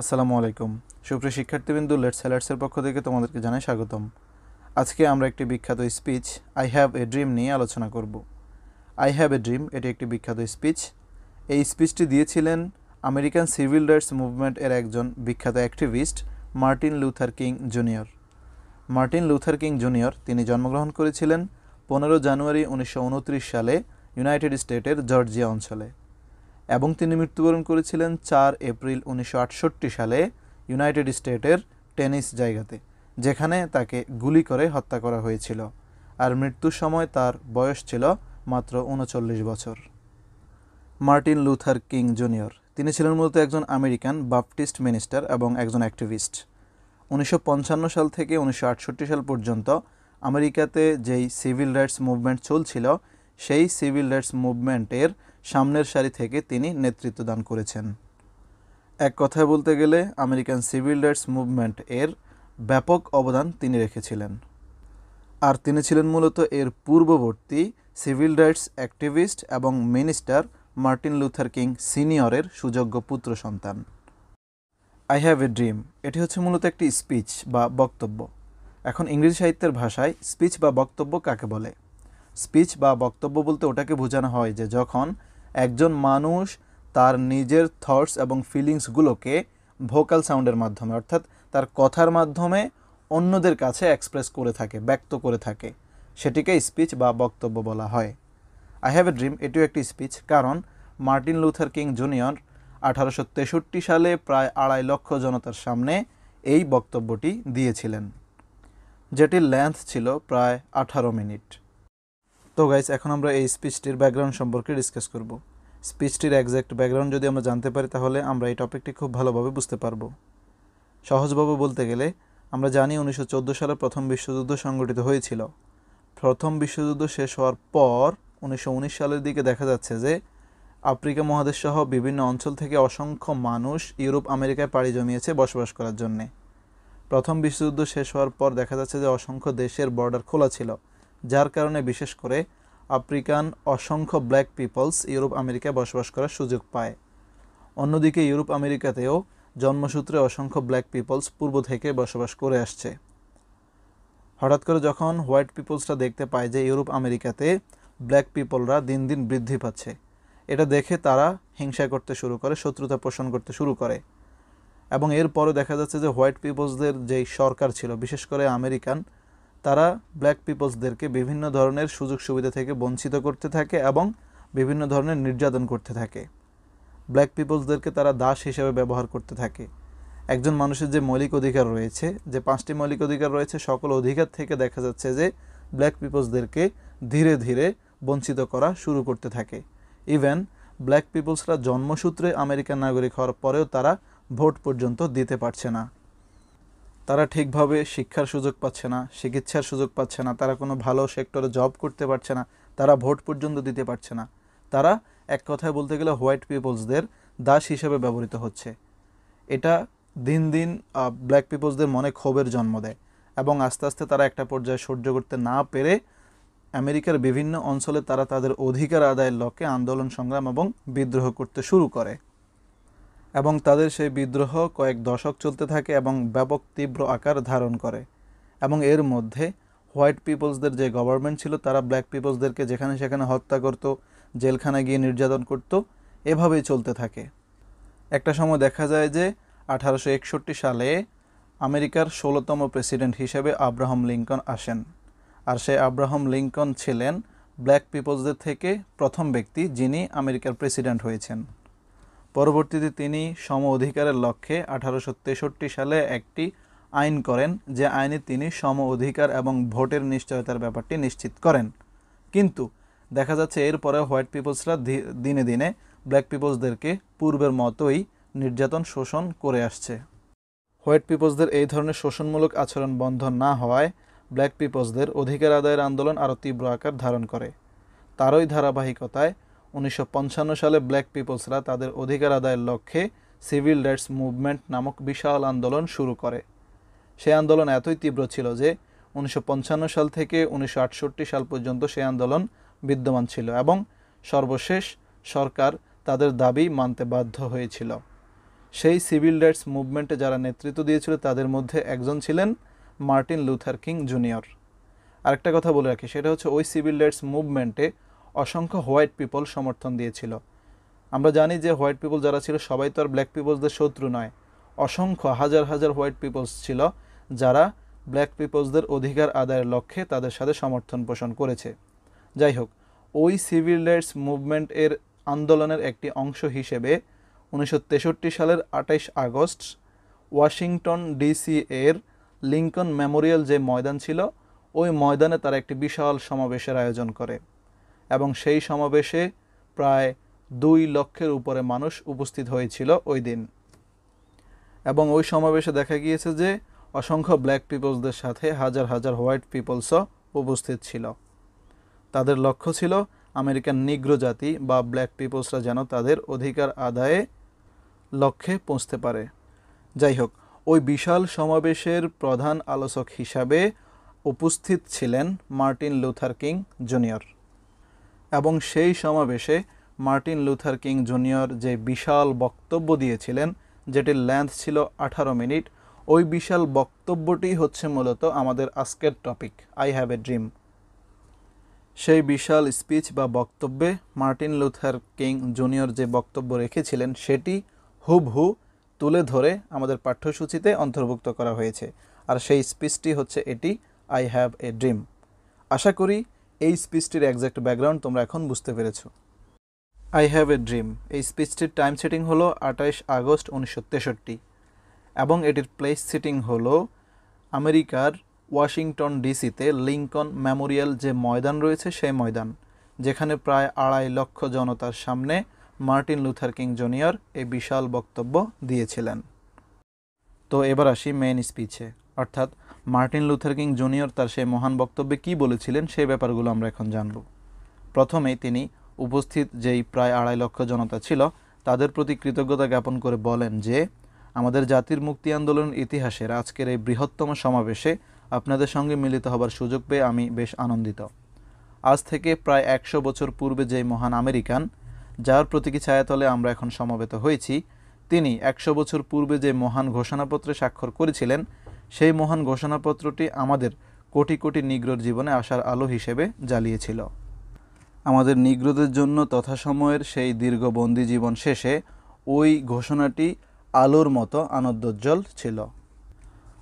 আসসালামু আলাইকুম। সুপ্রিয় শিক্ষার্থীবৃন্দু লেটস সেলার্সের পক্ষ থেকে তোমাদেরকে জানাই স্বাগতম। আজকে আমরা একটি বিখ্যাত speech I have a dream নিয়ে আলোচনা করব। আই হ্যাভ এ ড্রিম এটি একটি বিখ্যাত স্পিচ এই স্পিচটি দিয়েছিলেন আমেরিকান সিভিল রাইটস মুভমেন্ট এর একজন বিখ্যাত activist Martin Luther King junior Martin Luther King junior তিনি জন্মগ্রহণ করেছিলেন পনেরো জানুয়ারি উনিশশো উনত্রিশ সালে ইউনাইটেড স্টেটের জর্জিয়া অঞ্চলে। এবং তিনি মৃত্যুবরণ করেছিলেন চার এপ্রিল উনিশশো আটষট্টি সালে ইউনাইটেড স্টেটের টেনিস জায়গাতে, যেখানে তাকে গুলি করে হত্যা করা হয়েছিল। আর মৃত্যুর সময় তার বয়স ছিল মাত্র উনচল্লিশ বছর। মার্টিন লুথার কিং জুনিয়র, তিনি ছিলেন মূলত একজন আমেরিকান বাপটিস্ট মিনিস্টার এবং একজন অ্যাক্টিভিস্ট। উনিশশো পঞ্চান্ন সাল থেকে উনিশশো আটষট্টি সাল পর্যন্ত আমেরিকাতে যেই সিভিল রাইটস মুভমেন্ট চলছিল, সেই সিভিল রাইটস মুভমেন্টের সামনের সারি থেকে তিনি নেতৃত্ব দান করেছেন। এক কথায় বলতে গেলে আমেরিকান সিভিল রাইটস মুভমেন্ট এর ব্যাপক অবদান তিনি রেখেছিলেন। আর তিনি ছিলেন মূলত এর পূর্ববর্তী সিভিল রাইটস অ্যাক্টিভিস্ট এবং মিনিস্টার মার্টিন লুথার কিং সিনিয়রের সুযোগ্য পুত্র সন্তান। I have a dream. এটি হচ্ছে মূলত একটি স্পিচ বা বক্তব্য। এখন ইংরেজি সাহিত্যের ভাষায় স্পিচ বা বক্তব্য কাকে বলে? স্পিচ বা বক্তব্য বলতে ওটাকে বোঝানো হয় যে যখন একজন মানুষ তার নিজের থটস এবং ফিলিংসগুলোকে ভোকাল সাউন্ডের মাধ্যমে, অর্থাৎ তার কথার মাধ্যমে অন্যদের কাছে এক্সপ্রেস করে থাকে, ব্যক্ত করে থাকে। সেটিকে স্পিচ বা বক্তব্য বলা হয়। আই হ্যাভ এ ড্রিম এটিও একটি স্পিচ কারণ মার্টিন লুথার কিং জুনিয়র আঠারোশো তেষট্টি সালে প্রায় আড়াই লক্ষ জনতার সামনে এই বক্তব্যটি দিয়েছিলেন, যেটির লেন্থ ছিল প্রায় আঠারো মিনিট। তো গাইস এখন আমরা এই স্পিচটির ব্যাকগ্রাউন্ড সম্পর্কে ডিসকাস করব। স্পিচটির একজ্যাক্ট ব্যাকগ্রাউন্ড যদি আমরা জানতে পারি, তাহলে আমরা এই টপিকটি খুব ভালোভাবে বুঝতে পারব। সহজভাবে বলতে গেলে, আমরা জানি উনিশশো চোদ্দ সালে প্রথম বিশ্বযুদ্ধ সংগঠিত হয়েছিল। প্রথম বিশ্বযুদ্ধ শেষ হওয়ার পর উনিশশো উনিশ সালের দিকে দেখা যাচ্ছে যে, আফ্রিকা মহাদেশ সহ বিভিন্ন অঞ্চল থেকে অসংখ্য মানুষ ইউরোপ, আমেরিকায় পাড়ি জমিয়েছে বসবাস করার জন্যে। প্রথম বিশ্বযুদ্ধ শেষ হওয়ার পর দেখা যাচ্ছে যে, অসংখ্য দেশের বর্ডার খোলা ছিল। যার কারণে বিশেষ করে আফ্রিকান অসংখ্য ব্ল্যাক পিপলস ইউরোপ আমেরিকায় বসবাস করার সুযোগ পায়। অন্যদিকে ইউরোপ আমেরিকাতেও জন্মসূত্রে অসংখ্য ব্ল্যাক পিপলস পূর্ব থেকে বসবাস করে আসছে। হঠাৎ করে যখন হোয়াইট পিপলসরা দেখতে পায় যে ইউরোপ আমেরিকাতে ব্ল্যাক পিপলরা দিন দিন বৃদ্ধি পাচ্ছে, এটা দেখে তারা হিংসা করতে শুরু করে, শত্রুতা পোষণ করতে শুরু করে। এবং এরপরে দেখা যাচ্ছে যে হোয়াইট পিপলসদের যেই সরকার ছিল, বিশেষ করে আমেরিকান তারা ব্ল্যাক পিপলসদেরকে বিভিন্ন ধরনের সুযোগ সুবিধা থেকে বঞ্চিত করতে থাকে এবং বিভিন্ন ধরনের নির্যাতন করতে থাকে। ব্ল্যাক পিপলসদেরকে তারা দাস হিসেবে ব্যবহার করতে থাকে। একজন মানুষের যে মৌলিক অধিকার রয়েছে, যে পাঁচটি মৌলিক অধিকার রয়েছে, সকল অধিকার থেকে দেখা যাচ্ছে যে ব্ল্যাক পিপলসদেরকে ধীরে ধীরে বঞ্চিত করা শুরু করতে থাকে। ইভেন ব্ল্যাক পিপলসরা জন্মসূত্রে আমেরিকান নাগরিক হওয়ার পরেও তারা ভোট পর্যন্ত দিতে পারছে না। তারা ঠিকভাবে শিক্ষার সুযোগ পাচ্ছে না, চিকিৎসার সুযোগ পাচ্ছে না, তারা কোনো ভালো সেক্টরে জব করতে পারছে না, তারা ভোট পর্যন্ত দিতে পারছে না। তারা এক কথায় বলতে গেলে হোয়াইট পিপলসদের দাস হিসেবে ব্যবহৃত হচ্ছে। এটা দিন দিন ব্ল্যাক পিপলসদের মনে ক্ষোভের জন্ম দেয় এবং আস্তে আস্তে তারা একটা পর্যায়ে সহ্য করতে না পেরে আমেরিকার বিভিন্ন অঞ্চলে তারা তাদের অধিকার আদায়ের লক্ষ্যে আন্দোলন সংগ্রাম এবং বিদ্রোহ করতে শুরু করে। এবং তাদের সেই বিদ্রোহ কয়েক দশক চলতে থাকে এবং ব্যাপক তীব্র আকার ধারণ করে। এবং এর মধ্যে হোয়াইট পিপলসদের যে গভর্নমেন্ট ছিল, তারা ব্ল্যাক পিপলসদেরকে যেখানে সেখানে হত্যা করত, জেলখানায় গিয়ে নির্যাতন করত, এভাবেই চলতে থাকে। একটা সময় দেখা যায় যে আঠারোশো একষট্টি সালে আমেরিকার ষোলোতম প্রেসিডেন্ট হিসেবে আব্রাহাম লিঙ্কন আসেন। আর সে আব্রাহাম লিঙ্কন ছিলেন ব্ল্যাক পিপলসদের থেকে প্রথম ব্যক্তি যিনি আমেরিকার প্রেসিডেন্ট হয়েছেন। পরবর্তীতে তিনি সম অধিকারের লক্ষ্যে আঠারোশো তেষট্টি সালে একটি আইন করেন, যে আইনে তিনি সম অধিকার এবং ভোটের নিশ্চয়তার ব্যাপারটি নিশ্চিত করেন। কিন্তু দেখা যাচ্ছে এরপরে হোয়াইট পিপলসরা দিনে দিনে ব্ল্যাক পিপলসদেরকে পূর্বের মতোই নির্যাতন, শোষণ করে আসছে। হোয়াইট পিপলসদের এই ধরনের শোষণমূলক আচরণ বন্ধ না হওয়ায় ব্ল্যাক পিপলসদের অধিকার আদায়ের আন্দোলন আরও তীব্র আকার ধারণ করে। তারই ধারাবাহিকতায় উনিশশো পঞ্চান্ন সালে ব্ল্যাক পিপলসরা তাদের অধিকার আদায়ের লক্ষ্যে সিভিল রাইটস মুভমেন্ট নামক বিশাল আন্দোলন শুরু করে। সেই আন্দোলন এতই তীব্র ছিল যে উনিশশো পঞ্চান্ন সাল থেকে উনিশশো আটষট্টি সাল পর্যন্ত সেই আন্দোলন বিদ্যমান ছিল এবং সর্বশেষ সরকার তাদের দাবি মানতে বাধ্য হয়েছিল। সেই সিভিল রাইটস মুভমেন্টে যারা নেতৃত্ব দিয়েছিল তাদের মধ্যে একজন ছিলেন মার্টিন লুথার কিং জুনিয়র। আরেকটা কথা বলে রাখি, সেটা হচ্ছে ওই সিভিল রাইটস মুভমেন্টে অসংখ্য হোয়াইট পিপল সমর্থন দিয়েছিল। আমরা জানি যে হোয়াইট পিপল যারা ছিল, সবাই তো আর ব্ল্যাক পিপলসদের শত্রু নয়। অসংখ্য হাজার হাজার হোয়াইট পিপলস ছিল যারা ব্ল্যাক পিপলসদের অধিকার আদায়ের লক্ষ্যে তাদের সাথে সমর্থন পোষণ করেছে। যাই হোক, ওই সিভিল রাইটস মুভমেন্টের আন্দোলনের একটি অংশ হিসেবে উনিশশো তেষট্টি সালের আঠাইশ আগস্ট ওয়াশিংটন ডিসি এর লিঙ্কন মেমোরিয়াল যে ময়দান ছিল, ওই ময়দানে তারা একটি বিশাল সমাবেশের আয়োজন করে। এবং সেই সমাবেশে প্রায় দুই লক্ষের উপরে মানুষ উপস্থিত হয়েছিল ওই দিন। এবং ওই সমাবেশে দেখা গিয়েছে যে অসংখ্য ব্ল্যাক পিপলসদের সাথে হাজার হাজার হোয়াইট পিপলসও উপস্থিত ছিল। তাদের লক্ষ্য ছিল আমেরিকান নিগ্র জাতি বা ব্ল্যাক পিপলসরা যেন তাদের অধিকার আদায়ে লক্ষ্যে পৌঁছতে পারে। যাই হোক, ওই বিশাল সমাবেশের প্রধান আলোচক হিসাবে উপস্থিত ছিলেন মার্টিন লুথার কিং জুনিয়র। এবং সেই সমাবেশে মার্টিন লুথার কিং জুনিয়র যে বিশাল বক্তব্য দিয়েছিলেন, যেটির লেন্থ ছিল আঠারো মিনিট, ওই বিশাল বক্তব্যটি হচ্ছে মূলত আমাদের আজকের topic I have a dream সেই বিশাল স্পিচ বা বক্তব্যে মার্টিন লুথার কিং জুনিয়র যে বক্তব্য রেখেছিলেন, সেটি হুবহু তুলে ধরে আমাদের পাঠ্যসূচিতে অন্তর্ভুক্ত করা হয়েছে। আর সেই স্পিচটি হচ্ছে এটি আই হ্যাভ এ ড্রিম আশা করি এই স্পিচটির একজ্যাক্ট ব্যাকগ্রাউন্ড তোমরা এখন বুঝতে পেরেছ। আই হ্যাভ এ ড্রিম এই স্পিচটির টাইম সেটিং হলো আঠাইশ আগস্ট উনিশশো তেষট্টি। এবং এটির প্লেস সিটিং হলো আমেরিকার ওয়াশিংটন ডিসিতে লিঙ্কন মেমোরিয়াল যে ময়দান রয়েছে সেই ময়দান, যেখানে প্রায় আড়াই লক্ষ জনতার সামনে মার্টিন লুথার কিং জুনিয়র এই বিশাল বক্তব্য দিয়েছিলেন। তো এবার আসি মেন স্পিচে অর্থাৎ মার্টিন লুথার কিং জুনিয়র তার সেই মহান বক্তব্যে কী বলেছিলেন সেই ব্যাপারগুলো আমরা এখন জানব। প্রথমেই তিনি উপস্থিত যেই প্রায় আড়াই লক্ষ জনতা ছিল, তাদের প্রতি কৃতজ্ঞতা জ্ঞাপন করে বলেন যে, আমাদের জাতির মুক্তি আন্দোলনের ইতিহাসের আজকের এই বৃহত্তম সমাবেশে আপনাদের সঙ্গে মিলিত হবার সুযোগ পেয়ে আমি বেশ আনন্দিত। আজ থেকে প্রায় একশো বছর পূর্বে যেই মহান আমেরিকান, যার প্রতীকী ছায়াতলে আমরা এখন সমবেত হয়েছি, তিনি একশো বছর পূর্বে যে মহান ঘোষণাপত্রে স্বাক্ষর করেছিলেন সেই মহান ঘোষণাপত্রটি আমাদের কোটি কোটি নিগ্রোর জীবনে আসার আলো হিসেবে জ্বালিয়েছিল। আমাদের নিগ্রোদের জন্য তথাসময়ের সেই দীর্ঘ বন্দি জীবন শেষে ওই ঘোষণাটি আলোর মতো আনন্দোজ্জ্বল ছিল।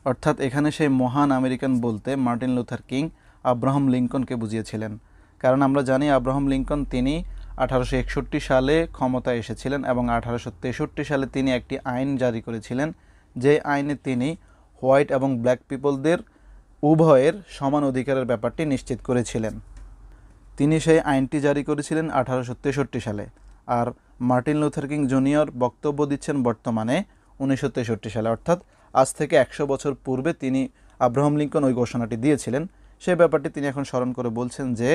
অর্থাৎ এখানে সেই মহান আমেরিকান বলতে মার্টিন লুথার কিং আব্রাহাম লিঙ্কনকে বুঝিয়েছিলেন। কারণ আমরা জানি আব্রাহাম লিঙ্কন তিনি আঠারোশো একষট্টি সালে ক্ষমতায় এসেছিলেন এবং আঠারোশো তেষট্টি সালে তিনি একটি আইন জারি করেছিলেন। যে আইনে তিনি হোয়াইট এবং ব্ল্যাক পিপলদের উভয়ের সমান অধিকারের ব্যাপারটি নিশ্চিত করেছিলেন। তিনি সেই আইনটি জারি করেছিলেন আঠারোশো তেষট্টি সালে আর মার্টিন লুথার কিং জুনিয়র বক্তব্য দিচ্ছেন বর্তমানে উনিশশো তেষট্টি সালে। অর্থাৎ আজ থেকে একশো বছর পূর্বে তিনি আব্রাহাম লিঙ্কন ওই ঘোষণাটি দিয়েছিলেন। সেই ব্যাপারটি তিনি এখন স্মরণ করে বলছেন যে,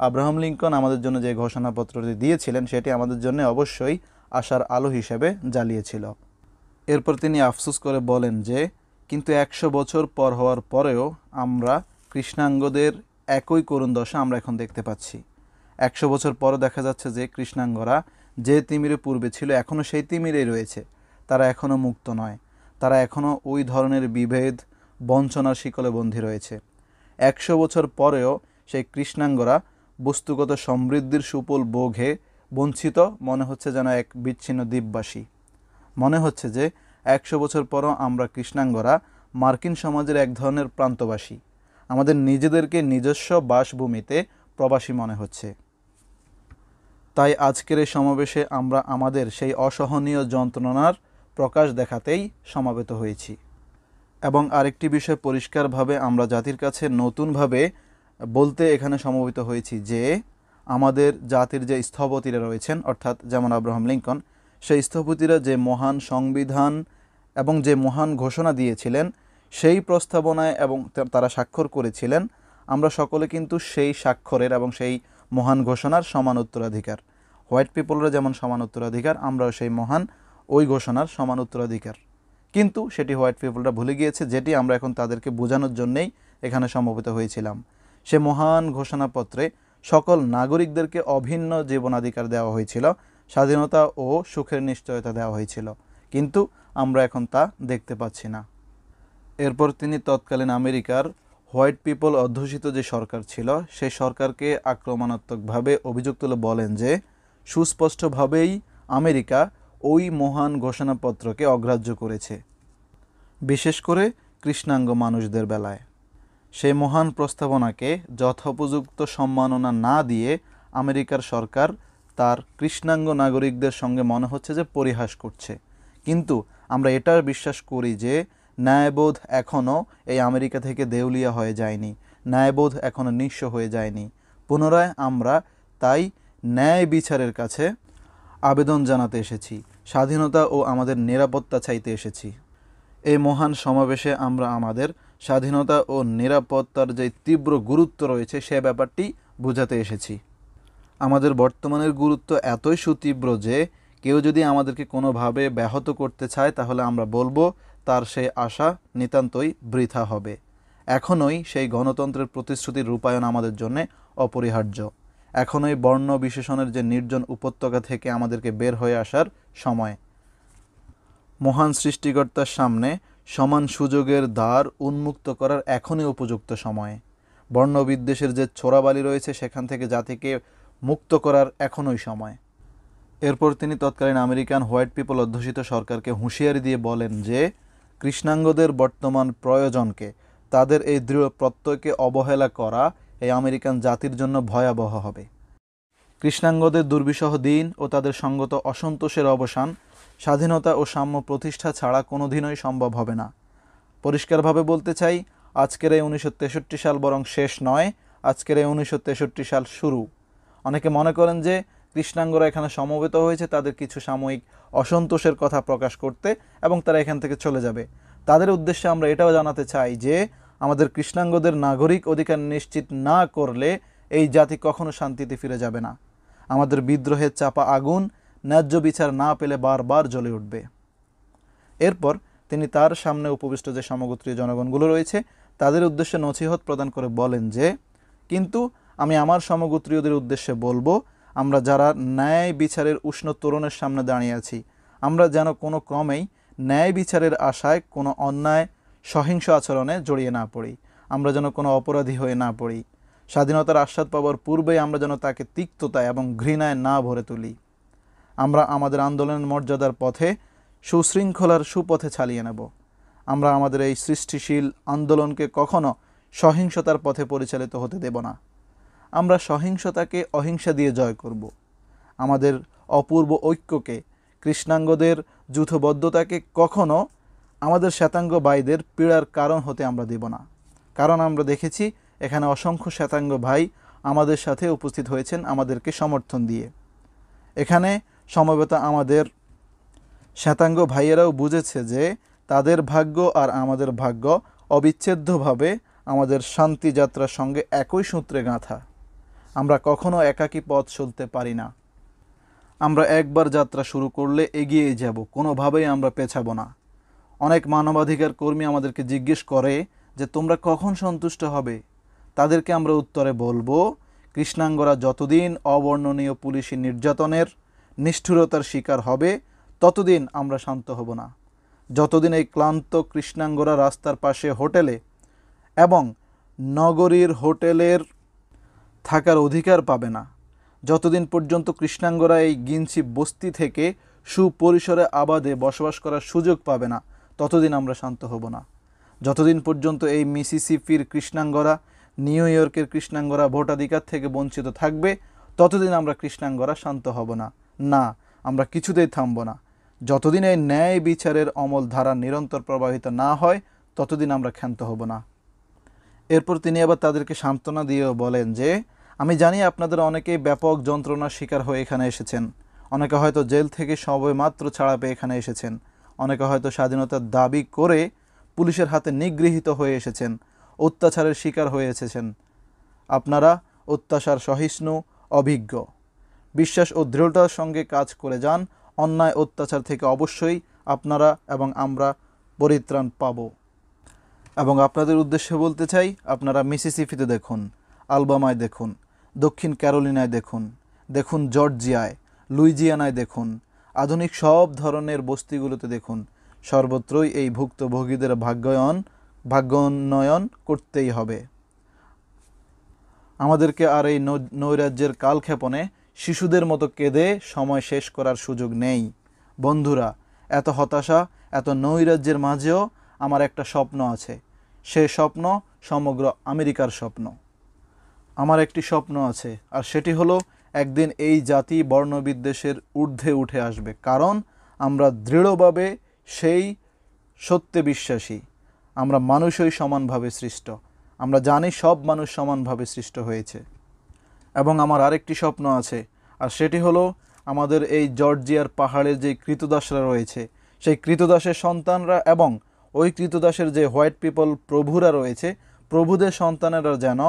আব্রাহাম লিঙ্কন আমাদের জন্য যে ঘোষণাপত্রটি দিয়েছিলেন, সেটি আমাদের জন্য অবশ্যই আশার আলো হিসেবে জ্বালিয়েছিল। এরপর তিনি আফসোস করে বলেন যে কিন্তু একশো বছর পর হওয়ার পরেও আমরা কৃষ্ণাঙ্গদের একই করুণ দশা আমরা এখন দেখতে পাচ্ছি। একশো বছর পরও দেখা যাচ্ছে যে কৃষ্ণাঙ্গরা যে তিমিরে পূর্বে ছিল এখনও সেই তিমিরেই রয়েছে। তারা এখনও মুক্ত নয়। তারা এখনও ওই ধরনের বিভেদ, বঞ্চনার শিকলে বন্দী রয়েছে। একশো বছর পরেও সেই কৃষ্ণাঙ্গরা বস্তুগত সমৃদ্ধির সুপল বোঘে বঞ্চিত, মনে হচ্ছে যেন এক বিচ্ছিন্ন দ্বীপবাসী মনে হচ্ছে যে একশো বছর পরও আমরা কৃষ্ণাঙ্গরা মার্কিন সমাজের এক ধরনের প্রান্তবাসী। আমাদের নিজেদেরকে নিজস্ব বাসভূমিতে প্রবাসী মনে হচ্ছে। তাই আজকের এই সমাবেশে আমরা আমাদের সেই অসহনীয় যন্ত্রণার প্রকাশ দেখাতেই সমাবেত হয়েছি। এবং আরেকটি বিষয় পরিষ্কারভাবে আমরা জাতির কাছে নতুনভাবে বলতে এখানে সমবেত হয়েছি যে, আমাদের জাতির যে স্থপতিরা রয়েছেন, অর্থাৎ যেমন আব্রাহাম লিঙ্কন সেই স্থপতিরা যে মহান সংবিধান এবং যে মহান ঘোষণা দিয়েছিলেন, সেই প্রস্তাবনায় এবং তারা স্বাক্ষর করেছিলেন, আমরা সকলে কিন্তু সেই স্বাক্ষরের এবং সেই মহান ঘোষণার সমান উত্তরাধিকার। হোয়াইট পিপলরা যেমন সমান উত্তরাধিকার, আমরাও সেই মহান ওই ঘোষণার সমান উত্তরাধিকার। কিন্তু সেটি হোয়াইট পিপলরা ভুলে গিয়েছে, যেটি আমরা এখন তাদেরকে বোঝানোর জন্যেই এখানে সমবেত হয়েছিলাম। সে মহান ঘোষণাপত্রে সকল নাগরিকদেরকে অভিন্ন জীবনাধিকার দেওয়া হয়েছিল স্বাধীনতা ও সুখের নিশ্চয়তা দেওয়া হয়েছিল, কিন্তু আমরা এখন তা দেখতে পাচ্ছি না। এরপর তিনি তৎকালীন আমেরিকার হোয়াইট পিপল অধ্যুষিত যে সরকার ছিল সেই সরকারকে আক্রমণাত্মকভাবে অভিযোগ তুলে বলেন যে, সুস্পষ্টভাবেই আমেরিকা ওই মহান ঘোষণাপত্রকে অগ্রাহ্য করেছে, বিশেষ করে কৃষ্ণাঙ্গ মানুষদের বেলায়। সেই মহান প্রস্তাবনাকে যথোপযুক্ত সম্মাননা না দিয়ে আমেরিকার সরকার তার কৃষ্ণাঙ্গ নাগরিকদের সঙ্গে মনে হচ্ছে যে পরিহাস করছে। কিন্তু আমরা এটা বিশ্বাস করি যে ন্যায়বোধ এখনও এই আমেরিকা থেকে দেউলিয়া হয়ে যায়নি, ন্যায়বোধ এখনও নিঃস্ব হয়ে যায়নি। পুনরায় আমরা তাই ন্যায় বিচারের কাছে আবেদন জানাতে এসেছি, স্বাধীনতা ও আমাদের নিরাপত্তা চাইতে এসেছি। এই মহান সমাবেশে আমরা আমাদের স্বাধীনতা ও নিরাপত্তার যে তীব্র গুরুত্ব রয়েছে সে ব্যাপারটি বোঝাতে এসেছি। আমাদের বর্তমানের গুরুত্ব এতই সুতীব্র যে কেউ যদি আমাদেরকে কোনোভাবে ব্যাহত করতে চায়, তাহলে আমরা বলব তার সেই আশা নিতান্তই বৃথা হবে। এখনই সেই গণতন্ত্রের প্রতিশ্রুতির রূপায়ণ আমাদের জন্য অপরিহার্য। এখনই বর্ণ বিশেষণের যে নির্জন উপত্যকা থেকে আমাদেরকে বের হয়ে আসার সময়। মহান সৃষ্টিকর্তার সামনে সমান সুযোগের দ্বার উন্মুক্ত করার এখনই উপযুক্ত সময়। বর্ণবিদ্বেষের যে ছোড়াবালি রয়েছে, সেখান থেকে জাতিকে মুক্ত করার এখনই সময়। এরপর তিনি তৎকালীন আমেরিকান হোয়াইট পিপল অধ্যুষিত সরকারকে হুঁশিয়ারি দিয়ে বলেন যে, কৃষ্ণাঙ্গদের বর্তমান প্রয়োজনকে, তাদের এই দৃঢ় প্রত্যয়কে অবহেলা করা এই আমেরিকান জাতির জন্য ভয়াবহ হবে। কৃষ্ণাঙ্গদের দুর্বিষহ দিন ও তাদের সঙ্গত অসন্তোষের অবসান, স্বাধীনতা ও সাম্য প্রতিষ্ঠা ছাড়া কোনোদিনই সম্ভব হবে না। পরিষ্কারভাবে বলতে চাই, আজকের এই উনিশশো তেষট্টি সাল বরং শেষ নয়, আজকের এই উনিশশো তেষট্টি সাল শুরু। অনেকে মনে করেন যে কৃষ্ণাঙ্গরা এখানে সমবেত হয়েছে, তাদের কিছু সাময়িক অসন্তোষের কথা প্রকাশ করতে এবং তারা এখান থেকে চলে যাবে। তাদের উদ্দেশ্যে আমরা এটাও জানাতে চাই যে, আমাদের কৃষ্ণাঙ্গদের নাগরিক অধিকার নিশ্চিত না করলে এই জাতি কখনো শান্তিতে ফিরে যাবে না। আমাদের বিদ্রোহের চাপা আগুন ন্যায্য বিচার না পেলে বারবার জ্বলে উঠবে। এরপর তিনি তার সামনে উপবিষ্ট যে সমগোত্রীয় জনগণগুলো রয়েছে, তাদের উদ্দেশ্যে নছিহত প্রদান করে বলেন যে, কিন্তু আমি আমার সমগোত্রীয়দের উদ্দেশ্যে বলব, আমরা যারা ন্যায় বিচারের উষ্ণ তরুণের সামনে দাঁড়িয়ে আছি, আমরা যেন কোনো ক্রমেই ন্যায় বিচারের আশায় কোনো অন্যায়, সহিংস আচরণে জড়িয়ে না পড়ি। আমরা যেন কোনো অপরাধী হয়ে না পড়ি। স্বাধীনতার আস্বাদ পাওয়ার পূর্বেই আমরা যেন তাকে তিক্ততায় এবং ঘৃণায় না ভরে তুলি। আমরা আমাদের আন্দোলনের মর্যাদার পথে সুশৃঙ্খলার সুপথে চালিয়ে নেব। আমরা আমাদের এই সৃষ্টিশীল আন্দোলনকে কখনো সহিংসতার পথে পরিচালিত হতে দেব না। আমরা সহিংসতাকে অহিংসা দিয়ে জয় করব। আমাদের অপূর্ব ঐক্যকে, কৃষ্ণাঙ্গদের যুথবদ্ধতাকে কখনো আমাদের শ্বেতাঙ্গ ভাইদের পীড়ার কারণ হতে আমরা দেব না। কারণ আমরা দেখেছি, এখানে অসংখ্য শ্বেতাঙ্গ ভাই আমাদের সাথে উপস্থিত হয়েছেন আমাদেরকে সমর্থন দিয়ে। এখানে সমবেত আমাদের শ্বেতাঙ্গ ভাইয়েরাও বুঝেছে যে তাদের ভাগ্য আর আমাদের ভাগ্য অবিচ্ছেদ্যভাবে আমাদের শান্তি যাত্রার সঙ্গে একই সূত্রে গাঁথা। আমরা কখনো একাকী পথ চলতে পারি না। আমরা একবার যাত্রা শুরু করলে এগিয়ে যাব, কোনোভাবেই আমরা পেছাবো না। অনেক মানবাধিকার কর্মী আমাদেরকে জিজ্ঞেস করে যে, তোমরা কখন সন্তুষ্ট হবে? তাদেরকে আমরা উত্তরে বলব, কৃষ্ণাঙ্গরা যতদিন অবর্ণনীয় পুলিশি নির্যাতনের নিষ্ঠুরতার শিকার হবে, ততদিন আমরা শান্ত হব না। যতদিন এই ক্লান্ত কৃষ্ণাঙ্গরা রাস্তার পাশে হোটেলে এবং নগরীর হোটেলের থাকার অধিকার পাবে না। যতদিন পর্যন্ত কৃষ্ণাঙ্গরা এই গিনছি বস্তি থেকে সুপরিসরে আবাদে বসবাস করার সুযোগ পাবে না, ততদিন আমরা শান্ত হব না। যতদিন পর্যন্ত এই মিসিসিপির কৃষ্ণাঙ্গরা, নিউ ইয়র্কের কৃষ্ণাঙ্গরা ভোটাধিকার থেকে বঞ্চিত থাকবে, ততদিন আমরা কৃষ্ণাঙ্গরা শান্ত হব না। না, আমরা কিছুতেই থামব না। যতদিন এই ন্যায় বিচারের অমল ধারা নিরন্তর প্রবাহিত না হয়, ততদিন আমরা ক্ষান্ত হব না। এরপর তিনি আবার তাদেরকে সান্ত্বনা দিয়েও বলেন যে, আমি জানি আপনাদের অনেকেই ব্যাপক যন্ত্রণার শিকার হয়ে এখানে এসেছেন। অনেকে হয়তো জেল থেকে সবে মাত্র ছাড়া পেয়ে এখানে এসেছেন। অনেকে হয়তো স্বাধীনতার দাবি করে পুলিশের হাতে নিগৃহীত হয়ে এসেছেন, অত্যাচারের শিকার হয়ে এসেছেন। আপনারা অত্যাচার সহিষ্ণু, অভিজ্ঞ। বিশ্বাস ও দৃঢ়তার সঙ্গে কাজ করে যান। অন্যায় অত্যাচার থেকে অবশ্যই আপনারা এবং আমরা পরিত্রাণ পাব। এবং আপনাদের উদ্দেশ্যে বলতে চাই, আপনারা মিসিসিপিতে দেখুন, আলবামায় দেখুন, দক্ষিণ ক্যারোলিনায় দেখুন দেখুন জর্জিয়ায়, লুইজিয়ানায় দেখুন, আধুনিক সব ধরনের বস্তিগুলোতে দেখুন, সর্বত্রই এই ভুক্তভোগীদের ভাগ্যায়ন, ভাগ্যোন্নয়ন করতেই হবে। আমাদেরকে আর এই নৈরাজ্যের কালক্ষেপণে শিশুদের মতো কেঁদে সময় শেষ করার সুযোগ নেই। বন্ধুরা, এত হতাশা, এত নৈরাজ্যের মাঝেও আমার একটা স্বপ্ন আছে। সে স্বপ্ন সমগ্র আমেরিকার স্বপ্ন। আমার একটি স্বপ্ন আছে, আর সেটি হলো একদিন এই জাতি বর্ণবিদ্বেষের ঊর্ধ্বে উঠে আসবে। কারণ আমরা দৃঢ়ভাবে সেই সত্যে বিশ্বাসী। আমরা মানুষই সমানভাবে সৃষ্ট। আমরা জানি সব মানুষ সমানভাবে সৃষ্ট হয়েছে। এবং আমার আরেকটি স্বপ্ন আছে, আর সেটি হলো আমাদের এই জর্জিয়ার পাহাড়ের যে কৃতদাসরা রয়েছে, সেই কৃতদাসের সন্তানরা এবং ওই কৃতদাসের যে হোয়াইট পিপল প্রভুরা রয়েছে, প্রভুদের সন্তানেরা যেন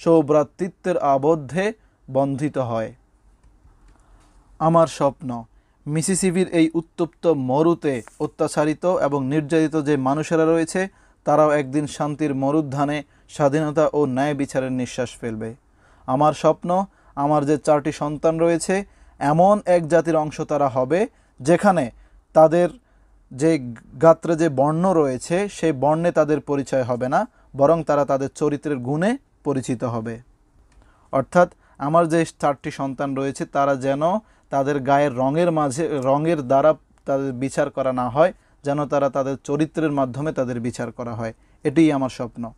সৌভ্রাতৃত্বের আবদ্ধে বন্ধিত হয়। আমার স্বপ্ন মিসিসিভির এই উত্তপ্ত মরুতে অত্যাচারিত এবং নির্যাতিত যে মানুষেরা রয়েছে, তারাও একদিন শান্তির মরুদ্ধানে স্বাধীনতা ও ন্যায় বিচারের নিঃশ্বাস ফেলবে। আমার স্বপ্ন, আমার যে চারটি সন্তান রয়েছে, এমন এক জাতির অংশ তারা হবে, যেখানে তাদের যে গাত্রে যে বর্ণ রয়েছে, সেই বর্ণে তাদের পরিচয় হবে না, বরং তারা তাদের চরিত্রের গুণে পরিচিত হবে। অর্থাৎ আমার যে চারটি সন্তান রয়েছে, তারা যেন তাদের গায়ের রঙের মাঝে, রঙের দ্বারা তাদের বিচার করা না হয়, যেন তারা তাদের চরিত্রের মাধ্যমে তাদের বিচার করা হয়। এটিই আমার স্বপ্ন।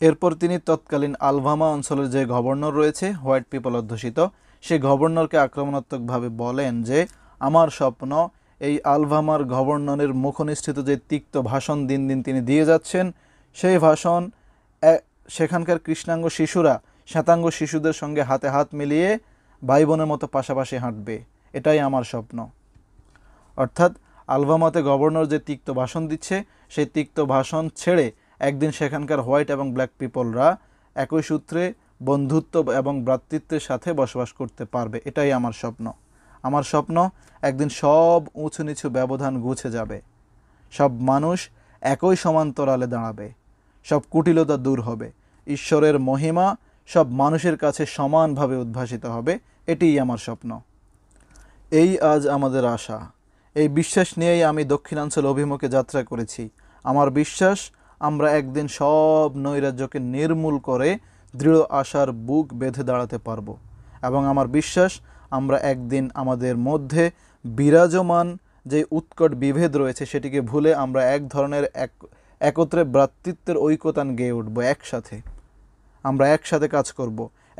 এরপর তিনি তৎকালীন আলভামা অঞ্চলের যে গভর্নর রয়েছে, হোয়াইট পিপল অধ্যুষিত সেই গভর্নরকে আক্রমণাত্মকভাবে বলেন যে, আমার স্বপ্ন এই আলভামার গভর্নরের মুখনিষ্ঠিত যে তিক্ত ভাষণ দিন দিন তিনি দিয়ে যাচ্ছেন, সেই ভাষণ সেখানকার কৃষ্ণাঙ্গ শিশুরা, শ্বেতাঙ্গ শিশুদের সঙ্গে হাতে হাত মিলিয়ে ভাই বোনের মতো পাশাপাশি হাঁটবে। এটাই আমার স্বপ্ন। অর্থাৎ আলভামাতে গভর্নর যে তিক্ত ভাষণ দিচ্ছে, সেই তিক্ত ভাষণ ছেড়ে একদিন সেখানকার হোয়াইট এবং ব্ল্যাক পিপলরা একই সূত্রে বন্ধুত্ব এবং ভ্রাতৃত্বের সাথে বসবাস করতে পারবে। এটাই আমার স্বপ্ন। আমার স্বপ্ন একদিন সব উঁচু নিচু ব্যবধান গুছে যাবে। সব মানুষ একই সমান্তরালে দাঁড়াবে। সব কুটিলতা দূর হবে। ঈশ্বরের মহিমা সব মানুষের কাছে সমানভাবে উদ্ভাসিত হবে। এটিই আমার স্বপ্ন। এই আজ আমাদের আশা। এই বিশ্বাস নিয়েই আমি দক্ষিণাঞ্চল অভিমুখে যাত্রা করেছি। আমার বিশ্বাস, আমরা একদিন সব নৈরাজ্যকে নির্মূল করে দৃঢ় আশার বুক বেঁধে দাঁড়াতে পারব। এবং আমার বিশ্বাস আমরা একদিন আমাদের মধ্যে বিরাজমান যে উৎকট বিভেদ রয়েছে, সেটিকে ভুলে আমরা এক ধরনের এক, একত্রে ভ্রাতৃত্বের ঐকতান গেয়ে উঠব একসাথে। আমরা একসাথে কাজ করব,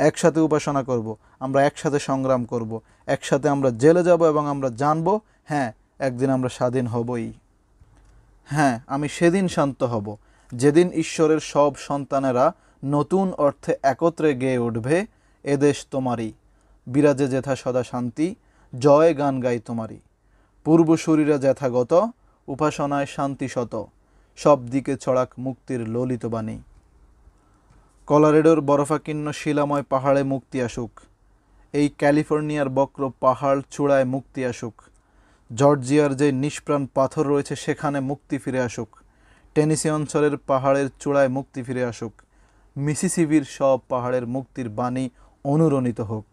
একসাথে উপাসনা করব, আমরা একসাথে সংগ্রাম করব, একসাথে আমরা জেলে যাব এবং আমরা জানব হ্যাঁ একদিন আমরা স্বাধীন হবই। হ্যাঁ আমি সেদিন শান্ত হব, যেদিন ঈশ্বরের সব সন্তানেরা নতুন অর্থে একত্রে গেয়ে উঠবে এদেশ তোমারই। বিরাজে যেথা সদা শান্তি, জয় গান গাই তোমারই। পূর্বসূরীরা যথাগত উপাসনায় শান্তি শত, সব দিকে ছড়াক মুক্তির ললিত বাণী। কলারেডোর বরফাকীর্ণ শিলাময় পাহাড়ে মুক্তি আসুক, এই ক্যালিফোর্নিয়ার বক্র পাহাড় চূড়ায় মুক্তি আসুক, জর্জিয়ার যে নিষ্প্রাণ পাথর রয়েছে সেখানে মুক্তি ফিরে আসুক, টেনিসি অঞ্চলের পাহাড়ের চূড়ায় মুক্তি ফিরে আসুক মিসিসিভির সব পাহাড়ের মুক্তির বাণী অনুরণিত হোক।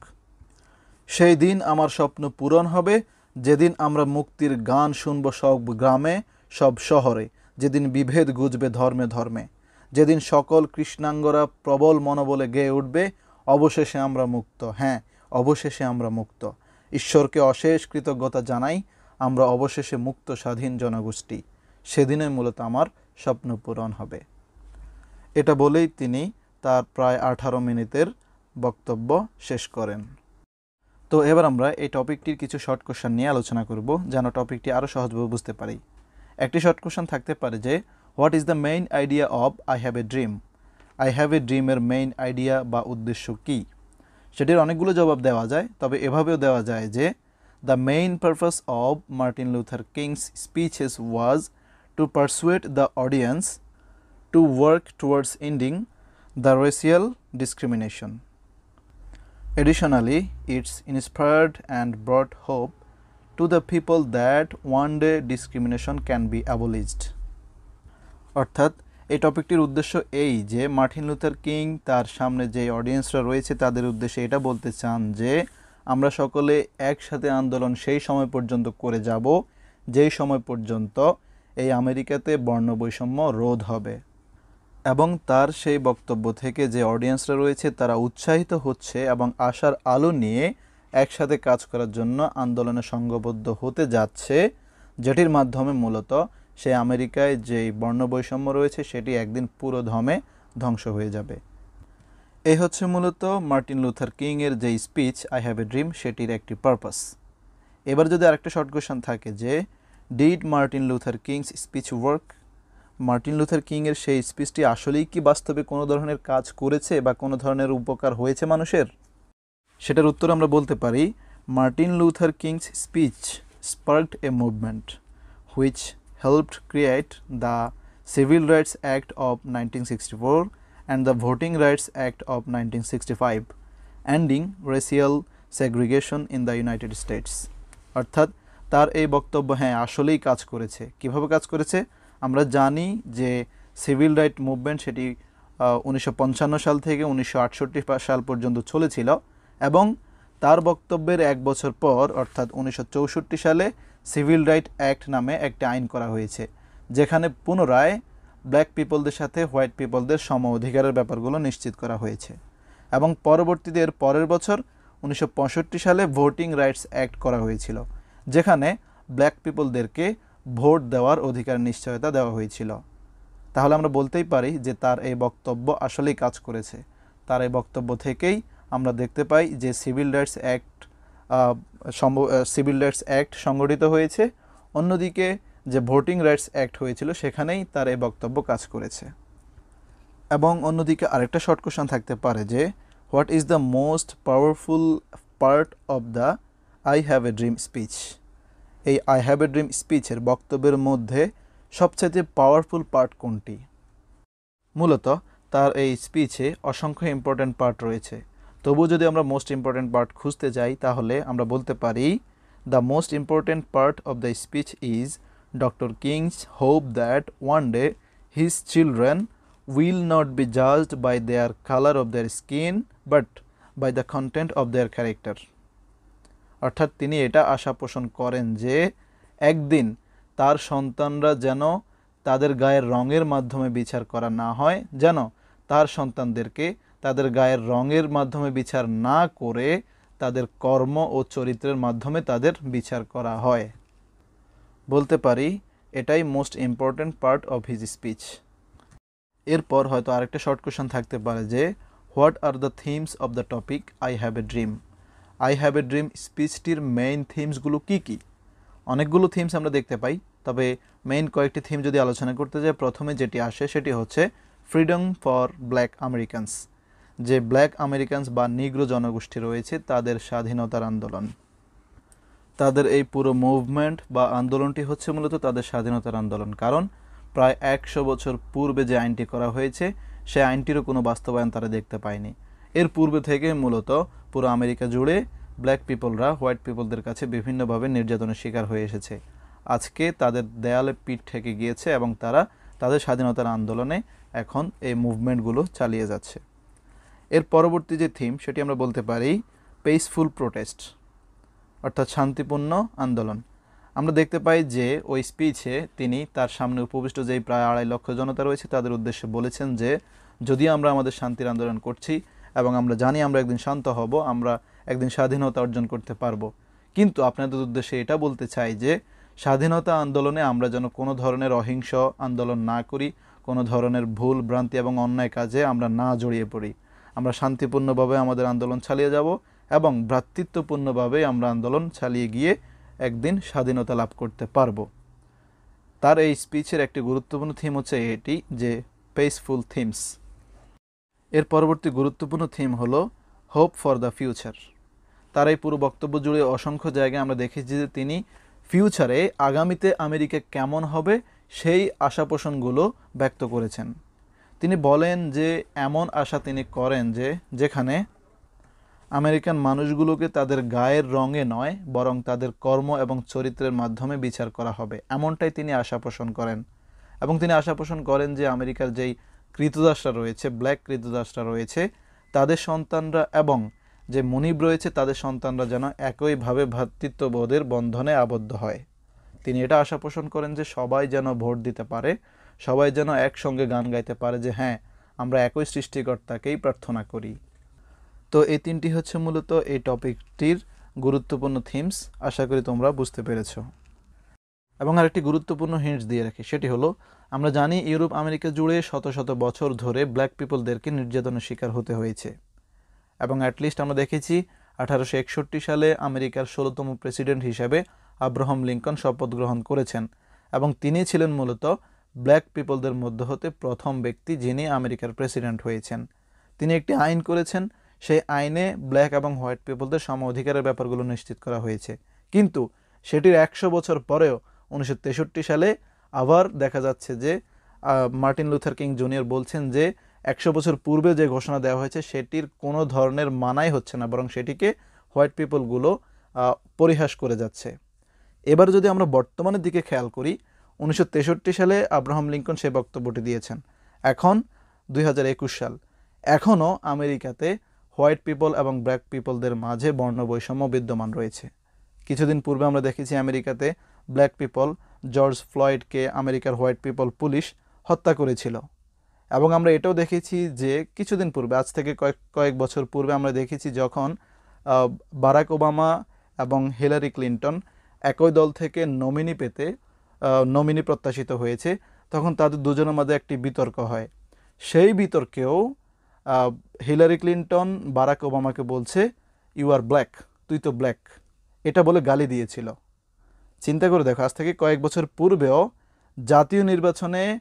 সেই দিন আমার স্বপ্ন পূরণ হবে, যেদিন আমরা মুক্তির গান শুনব সব গ্রামে, সব শহরে, যেদিন বিভেদ গুজবে ধর্মে ধর্মে, যেদিন সকল কৃষ্ণাঙ্গরা প্রবল মনোবলে গেয়ে উঠবে, অবশেষে আমরা মুক্ত। হ্যাঁ অবশেষে আমরা মুক্ত। ঈশ্বরকে অশেষ কৃতজ্ঞতা জানাই, আমরা অবশেষে মুক্ত স্বাধীন জনগোষ্ঠী। সেদিনে মূলত আমার স্বপ্ন পূরণ হবে। এটা বলেই তিনি তার প্রায় আঠারো মিনিটের বক্তব্য শেষ করেন। তো এবার আমরা এই টপিকটির কিছু শর্ট কোশ্চেন নিয়ে আলোচনা করব, যেন টপিকটি আরও সহজভাবে বুঝতে পারি। একটি শর্ট কোশ্চেন থাকতে পারে যে what is the main idea of I have a dream I have a ড্রিমের main idea বা উদ্দেশ্য কী? সেটির অনেকগুলো জবাব দেওয়া যায়, তবে এভাবেও দেওয়া যায় যে the main purpose of Martin Luther King's speeches was to persuade the audience to work towards ending the racial discrimination Additionally, it's inspired and brought hope to the people that one day discrimination can be abolished. অর্থাৎ এই টপিকটির উদ্দেশ্য এই যে Martin Luther king তার সামনে যে অডিয়েন্সরা রয়েছে তাদের উদ্দেশ্যে এটা বলতে চান যে আমরা সকলে একসাথে আন্দোলন সেই সময় পর্যন্ত করে যাব যেই সময় পর্যন্ত এই আমেরিকাতে বর্ণ বৈষম্য রোধ হবে এবং তার সেই বক্তব্য থেকে যে অডিয়েন্সরা রয়েছে, তারা উৎসাহিত হচ্ছে এবং আশার আলো নিয়ে একসাথে কাজ করার জন্য আন্দোলনে সংঘবদ্ধ হতে যাচ্ছে, যেটির মাধ্যমে মূলত সেই আমেরিকায় যেই বর্ণবৈষম্য রয়েছে, সেটি একদিন পুরো ধমে ধ্বংস হয়ে যাবে। এই হচ্ছে মূলত মার্টিন লুথার কিংয়ের যে speech, I have a dream সেটির একটি পারপাস। এবার যদি আরেকটা শর্ট কোয়েশন থাকে যে, did Martin Luther King's speech work? Martin Luther কিংয়ের সেই স্পিচটি আসলেই কি বাস্তবে কোনো ধরনের কাজ করেছে বা কোনো ধরনের উপকার হয়েছে মানুষের? সেটার উত্তর আমরা বলতে পারি, Martin Luther King's speech, sparked a movement, which helped create the civil rights act of nineteen sixty four and the voting rights act of nineteen sixty five, ending racial segregation in the United States. অর্থাৎ তার এই বক্তব্য হ্যাঁ আসলেই কাজ করেছে। কীভাবে কাজ করেছে? আমরা জানি যে সিভিল রাইট মুভমেন্ট সেটি উনিশশো পঞ্চান্ন সাল থেকে উনিশশো আটষট্টি সাল পর্যন্ত চলেছিল এবং তার বক্তব্যের এক বছর পর, অর্থাৎ উনিশশো চৌষট্টি সালে সিভিল রাইট অ্যাক্ট নামে একটি আইন করা হয়েছে, যেখানে পুনরায় ব্ল্যাক পিপলদের সাথে হোয়াইট পিপলদের সম অধিকারের ব্যাপারগুলো নিশ্চিত করা হয়েছে এবং পরবর্তীতে এর পরের বছর, উনিশশো পঁয়ষট্টি সালে ভোটিং রাইটস অ্যাক্ট করা হয়েছিল, যেখানে ব্ল্যাক পিপলদেরকে ভোট দেওয়ার অধিকার নিশ্চয়তা দেওয়া হয়েছিল। তাহলে আমরা বলতেই পারি যে তার এই বক্তব্য আসলেই কাজ করেছে। তার এই বক্তব্য থেকেই আমরা দেখতে পাই যে civil rights act civil rights act সংগঠিত হয়েছে। অন্যদিকে যে ভোটিং রাইটস অ্যাক্ট হয়েছিল সেখানেই তার এই বক্তব্য কাজ করেছে। এবং অন্যদিকে আরেকটা শর্ট কোশ্চেন থাকতে পারে যে, what is the most powerful part of the I have a dream speech? এই আই হ্যাভ এ ড্রিম স্পিচের বক্তব্যের মধ্যে সবচেয়ে পাওয়ারফুল পার্ট কোনটি? মূলত তার এই স্পিচে অসংখ্য ইম্পর্ট্যান্ট পার্ট রয়েছে। তবু যদি আমরা মোস্ট ইম্পর্ট্যান্ট পার্ট খুঁজতে যাই, তাহলে আমরা বলতে পারি the most important part of the speech is doctor King's hope that one day his children will not be judged by their colour of their skin but by the content of their character অর্থাৎ তিনি এটা আশা পোষণ করেন যে একদিন তার সন্তানরা যেন তাদের গায়ের রঙের মাধ্যমে বিচার করা না হয়, যেন তার সন্তানদেরকে তাদের গায়ের রঙের মাধ্যমে বিচার না করে তাদের কর্ম ও চরিত্রের মাধ্যমে তাদের বিচার করা হয়। বলতে পারি, এটাই most important part of his speech এরপর হয়তো আরেকটা শর্ট কোয়েশন থাকতে পারে যে what are the themes of the topic I have a dream I have a dream স্পিচটির main থিমসগুলো কী কী? অনেকগুলো থিমস আমরা দেখতে পাই, তবে মেইন কয়েকটি থিম যদি আলোচনা করতে যাই, প্রথমে যেটি আসে সেটি হচ্ছে ফ্রিডম ফর ব্ল্যাক আমেরিকানস যে ব্ল্যাক আমেরিকানস বা নিগ্র জনগোষ্ঠী রয়েছে তাদের স্বাধীনতার আন্দোলন। তাদের এই পুরো মুভমেন্ট বা আন্দোলনটি হচ্ছে মূলত তাদের স্বাধীনতার আন্দোলন, কারণ প্রায় একশো বছর পূর্বে যে আইনটি করা হয়েছে, সে আইনটিরও কোনো বাস্তবায়ন তারা দেখতে পায়নি। এর পূর্বে থেকে মূলত পুরো আমেরিকা জুড়ে ব্ল্যাক পিপলরা হোয়াইট পিপলদের কাছে বিভিন্নভাবে নির্যাতনের শিকার হয়ে এসেছে। আজকে তাদের দেয়ালে পিঠ ঠেকে গিয়েছে এবং তারা তাদের স্বাধীনতার আন্দোলনে এখন এই মুভমেন্টগুলো চালিয়ে যাচ্ছে। এর পরবর্তী যে থিম সেটি আমরা বলতে পারি পেসফুল প্রোটেস্ট অর্থাৎ শান্তিপূর্ণ আন্দোলন। আমরা দেখতে পাই যে ওই স্পিচে তিনি তার সামনে উপবিষ্ট যেই প্রায় আড়াই লক্ষ জনতা রয়েছে, তাদের উদ্দেশ্যে বলেছেন যে, যদি আমরা আমাদের শান্তির আন্দোলন করছি এবং আমরা জানি আমরা একদিন শান্ত হব, আমরা একদিন স্বাধীনতা অর্জন করতে পারব। কিন্তু আপনাদের উদ্দেশ্যে এটা বলতে চাই যে, স্বাধীনতা আন্দোলনে আমরা যেন কোনো ধরনের অহিংস আন্দোলন না করি, কোনো ধরনের ভুল, ভ্রান্তি এবং অন্যায় কাজে আমরা না জড়িয়ে পড়ি। আমরা শান্তিপূর্ণভাবে আমাদের আন্দোলন চালিয়ে যাব এবং ভ্রাতৃত্বপূর্ণভাবে আমরা আন্দোলন চালিয়ে গিয়ে একদিন স্বাধীনতা লাভ করতে পারব। তার এই স্পিচের একটি গুরুত্বপূর্ণ থিম হচ্ছে এটি, যে পেসফুল থিমস এর পরবর্তী গুরুত্বপূর্ণ থিম হল হোপ ফর দ্য ফিউচার তার এই পুরো বক্তব্য জুড়ে অসংখ্য জায়গায় আমরা দেখেছি যে তিনি ফিউচারে আগামীতে আমেরিকা কেমন হবে সেই আশা পোষণগুলো ব্যক্ত করেছেন। তিনি বলেন যে এমন আশা তিনি করেন যে যেখানে আমেরিকান মানুষগুলোকে তাদের গায়ের রঙে নয়, বরং তাদের কর্ম এবং চরিত্রের মাধ্যমে বিচার করা হবে। এমনটাই তিনি আশা পোষণ করেন। এবং তিনি আশা পোষণ করেন যে আমেরিকার যেই কৃতদাসরা রয়েছে, ব্ল্যাক কৃতদাসরা রয়েছে, তাদের সন্তানরা এবং যে মনিব রয়েছে, তাদের সন্তানরা যেন একইভাবে ভ্রাতৃত্ববোধের বন্ধনে আবদ্ধ হয়। তিনি এটা আশা পোষণ করেন যে সবাই যেন ভোট দিতে পারে, সবাই যেন একসঙ্গে গান গাইতে পারে যে হ্যাঁ আমরা একই সৃষ্টিকর্তাকেই প্রার্থনা করি। তো এই তিনটি হচ্ছে মূলত এই টপিকটির গুরুত্বপূর্ণ থিমস। আশা করি তোমরা বুঝতে পেরেছ। এবং আরেকটি গুরুত্বপূর্ণ হিন্টস দিয়ে রাখি। সেটি হলো, আমরা জানি ইউরোপ, আমেরিকা জুড়ে শত শত বছর ধরে ব্ল্যাক পিপলদেরকে নির্যাতনের শিকার হতে হয়েছে। এবং অ্যাটলিস্ট আমরা দেখেছি, আঠারোশো একষট্টি সালে আমেরিকার ষোলোতম প্রেসিডেন্ট হিসেবে আব্রাহাম লিঙ্কন শপথ গ্রহণ করেছেন। এবং তিনি ছিলেন মূলত ব্ল্যাক পিপলদের মধ্য হতে প্রথম ব্যক্তি যিনি আমেরিকার প্রেসিডেন্ট হয়েছেন। তিনি একটি আইন করেছেন, সেই আইনে ব্ল্যাক এবং হোয়াইট পিপলদের সম অধিকারের ব্যাপারগুলো নিশ্চিত করা হয়েছে। কিন্তু সেটির একশো বছর পরেও উনিশশো তেষট্টি সালে আবার দেখা যাচ্ছে যে মার্টিন লুথার কিং জুনিয়র বলছেন যে, একশো বছর পূর্বে যে ঘোষণা দেওয়া হয়েছে সেটির কোনো ধরনের মানাই হচ্ছে না, বরং সেটিকে হোয়াইট পিপলগুলো পরিহাস করে যাচ্ছে। এবার যদি আমরা বর্তমানের দিকে খেয়াল করি, উনিশশো তেষট্টি সালে আব্রাহাম লিঙ্কন সে বক্তব্যটি দিয়েছেন। এখন দুই হাজার একুশ সাল। এখনও আমেরিকাতে হোয়াইট পিপল এবং ব্ল্যাক পিপলদের মাঝে বর্ণ বৈষম্য বিদ্যমান রয়েছে। কিছুদিন পূর্বে আমরা দেখেছি আমেরিকাতে ব্ল্যাক পিপল, জর্জ ফ্লয়েডকে আমেরিকার হোয়াইট পিপল পুলিশ হত্যা করেছিল। এবং আমরা এটাও দেখেছি যে কিছুদিন পূর্বে, আজ থেকে কয়েক কয়েক বছর পূর্বে আমরা দেখেছি যখন বারাক ওবামা এবং হিলারি ক্লিন্টন একই দল থেকে নমিনি পেতে নমিনি প্রত্যাশিত হয়েছে, তখন তাদের দুজনের মধ্যে একটি বিতর্ক হয়। সেই বিতর্কেও হিলারি ক্লিন্টন, বারাক ওবামাকে বলছে ইউ আর ব্ল্যাক তুই তো ব্ল্যাক এটা বলে গালি দিয়েছিল। চিন্তা করে দেখো, আজ থেকে কয়েক বছর পূর্বেও জাতীয় নির্বাচনে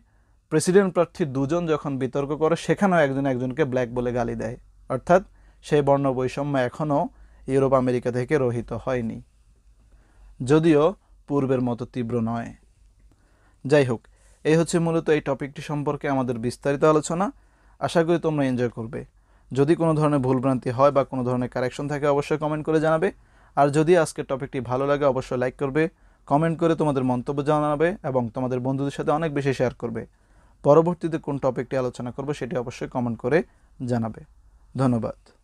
প্রেসিডেন্ট প্রার্থী দুজন যখন বিতর্ক করে, সেখানেও একজন একজনকে ব্ল্যাক বলে গালি দেয়। অর্থাৎ সেই বর্ণ বৈষম্য এখনও ইউরোপ, আমেরিকা থেকে রহিত হয়নি। যদিও পূর্বের মতো তীব্র নয়। যাই হোক, এই হচ্ছে মূলত এই টপিকটি সম্পর্কে আমাদের বিস্তারিত আলোচনা। আশা করি তোমরা এনজয় করবে। যদি কোনো ধরনের ভুলভ্রান্তি হয় বা কোনো ধরনের কারেকশন থাকে, অবশ্যই কমেন্ট করে জানাবে। আর যদি আজকের টপিকটি ভালো লাগে, অবশ্যই লাইক করবে। কমেন্ট করে তোমাদের মন্তব্য জানাবে এবং তোমাদের বন্ধুদের সাথে অনেক বেশি শেয়ার করবে। পরবর্তীতে কোন টপিকটি আলোচনা করব সেটি অবশ্যই কমেন্ট করে জানাবে। ধন্যবাদ।